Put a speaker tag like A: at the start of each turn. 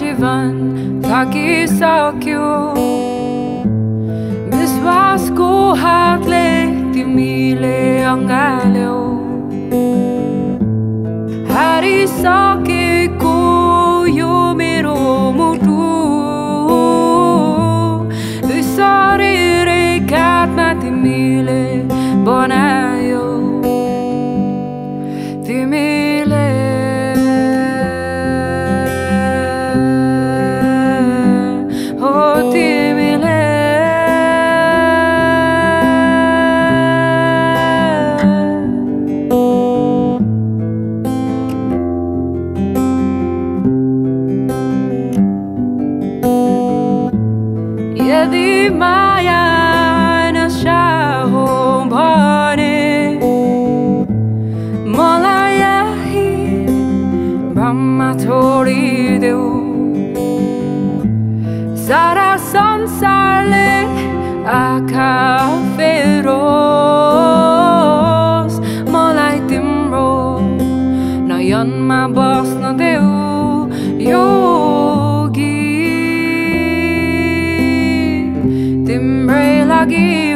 A: divan, taki sakiu. 소리도 살아선 살래? a caferos malai timro Na yon ma bos na deu yogi Timbre lagi